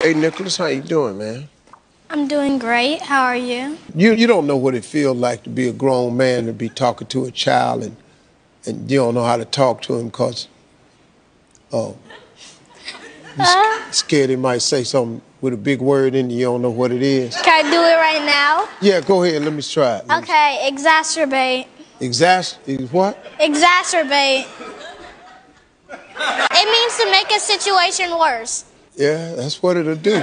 Hey Nicholas, how you doing, man? I'm doing great. How are you? You you don't know what it feels like to be a grown man to be talking to a child and and you don't know how to talk to him because oh you Uh, scared he might say something with a big word in it, you don't know what it is. can I do it right now? Yeah, go ahead, let me try it. Let Okay, exacerbate. Exas what? Exacerbate. It means to make a situation worse. Yeah, that's what it'll do.